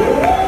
Woo!